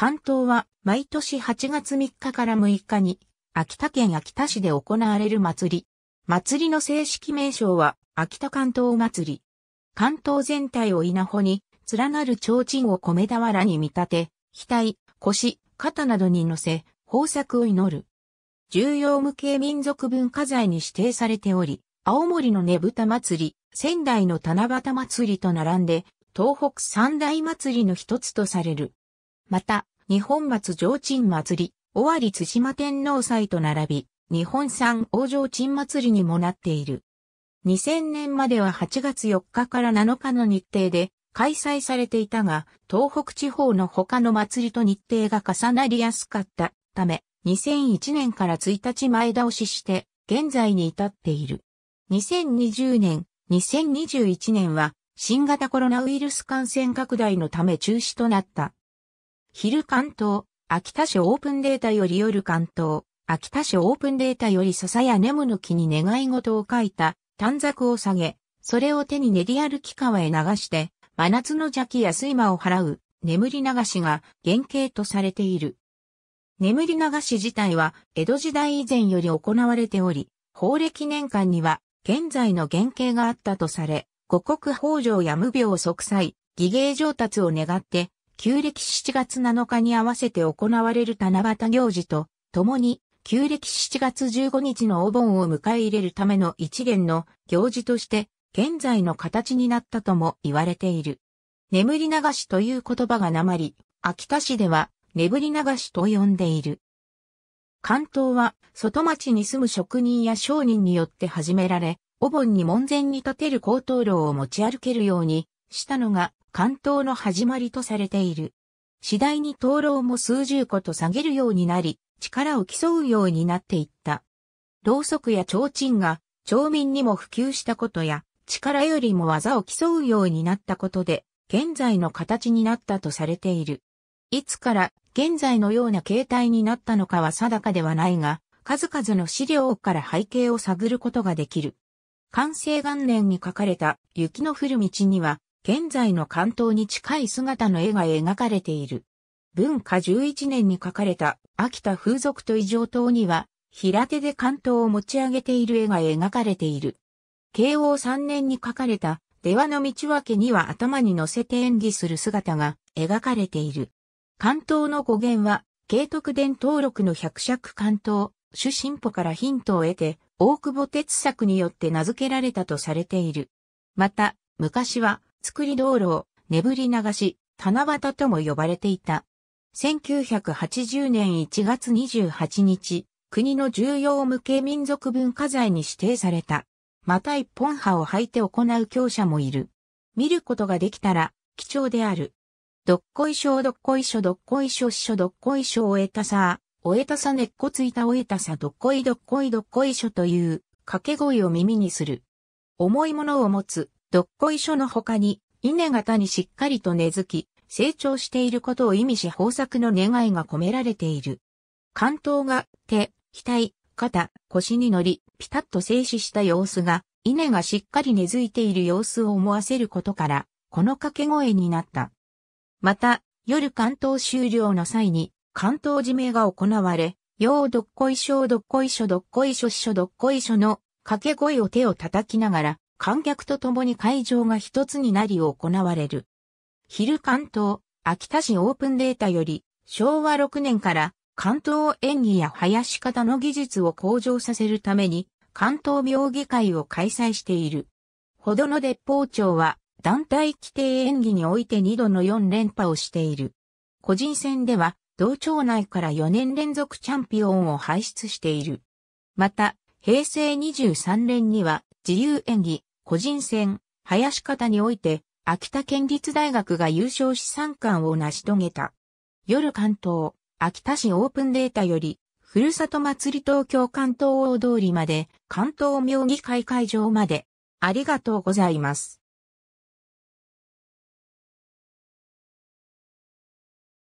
関東は毎年8月3日から6日に秋田県秋田市で行われる祭り。祭りの正式名称は秋田関東祭り。関東全体を稲穂に連なる提灯を米俵に見立て、額、腰、肩などに乗せ、豊作を祈る。重要無形民族文化財に指定されており、青森のねぶた祭り、仙台の七夕祭りと並んで、東北三大祭りの一つとされる。また、日本松上鎮祭り、尾張津島天皇祭と並び、日本産王上鎮祭りにもなっている。2000年までは8月4日から7日の日程で開催されていたが、東北地方の他の祭りと日程が重なりやすかったため、2001年から1日前倒しして、現在に至っている。2020年、2021年は、新型コロナウイルス感染拡大のため中止となった。昼関東、秋田市オープンデータより夜関東、秋田市オープンデータより笹やネムの木に願い事を書いた短冊を下げ、それを手に練り歩き川へ流して、真夏の邪気や睡魔を払う眠り流しが原型とされている。眠り流し自体は江戸時代以前より行われており、法暦年間には現在の原型があったとされ、五穀豊穣や無病息災、義芸上達を願って、旧暦7月7日に合わせて行われる七夕行事と、共に、旧暦7月15日のお盆を迎え入れるための一連の行事として、現在の形になったとも言われている。眠り流しという言葉が鉛、秋田市では眠り流しと呼んでいる。関東は外町に住む職人や商人によって始められ、お盆に門前に立てる高灯籠を持ち歩けるようにしたのが関東の始まりとされている。次第に灯籠も数十個と下げるようになり、力を競うようになっていった。ろうそくや提灯が町民にも普及したことや、力よりも技を競うようになったことで、現在の形になったとされている。いつから現在のような形態になったのかは定かではないが、数々の資料から背景を探ることができる。完成元年に書かれた雪の降る道には、現在の関東に近い姿の絵が描かれている。文化11年に書かれた秋田風俗と異常島には、平手で関東を持ち上げている絵が描かれている。慶応3年に書かれた出羽の道分けには頭に乗せて演技する姿が描かれている。関東の語源は、慶徳伝登録の百尺関東、主進歩からヒントを得て、大久保哲作によって名付けられたとされている。また、昔は、作り道路を、眠り流し、七夕とも呼ばれていた。1980年1月28日、国の重要無形民族文化財に指定された。また一本歯を履いて行う強者もいる。見ることができたら、貴重である。どっこいしょどっこいしょどっこいしょしょどっこいしょ終えたさ、終えたさ根っこついた終えたさどっこいどっこいどっこいしょという掛け声を耳にする。重いものを持つどっこいしょの他に稲型にしっかりと根付き、成長していることを意味し豊作の願いが込められている。関東が手、額、肩、腰に乗り、ピタッと静止した様子が、稲がしっかり根付いている様子を思わせることから、この掛け声になった。また、夜関東終了の際に、関東締めが行われ、ようどっこいしょどっこいしょどっこいしょしょどっこいしょの掛け声を手を叩きながら、観客と共に会場が一つになり行われる。昼関東、秋田市オープンデータより、昭和6年から関東演技や林方の技術を向上させるために、関東妙技会を開催している。ほどの鉄砲町は、団体規定演技において2度の4連覇をしている。個人戦では、同町内から4年連続チャンピオンを輩出している。また、平成23年には、自由演技、個人戦、林方において、秋田県立大学が優勝し3冠を成し遂げた。夜関東、秋田市オープンデータより、ふるさと祭り東京関東大通りまで、関東妙義会会場まで、ありがとうございます。